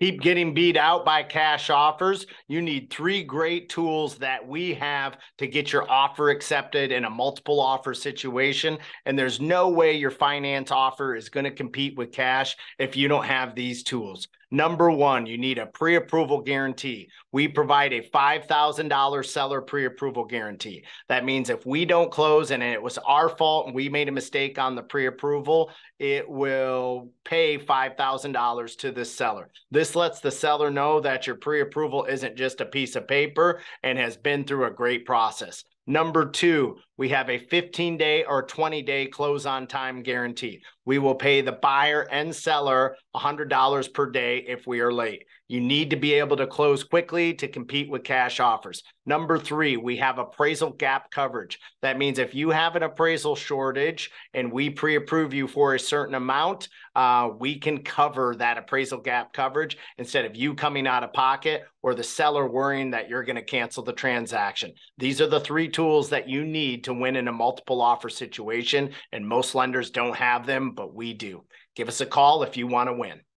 keep getting beat out by cash offers, you need three great tools that we have to get your offer accepted in a multiple offer situation. And there's no way your finance offer is going to compete with cash if you don't have these tools. Number one, you need a pre approval guarantee. We provide a $5,000 seller pre approval guarantee. That means if we don't close and it was our fault and we made a mistake on the pre approval, it will pay $5,000 to the seller. This lets the seller know that your pre approval isn't just a piece of paper and has been through a great process. Number two, we have a 15 day or 20 day close on time guarantee. We will pay the buyer and seller $100 per day if we are late. You need to be able to close quickly to compete with cash offers. Number three, we have appraisal gap coverage. That means if you have an appraisal shortage and we pre approve you for a certain amount, uh, we can cover that appraisal gap coverage instead of you coming out of pocket or the seller worrying that you're going to cancel the transaction. These are the three tools that you need to win in a multiple offer situation. And most lenders don't have them, but we do. Give us a call if you want to win.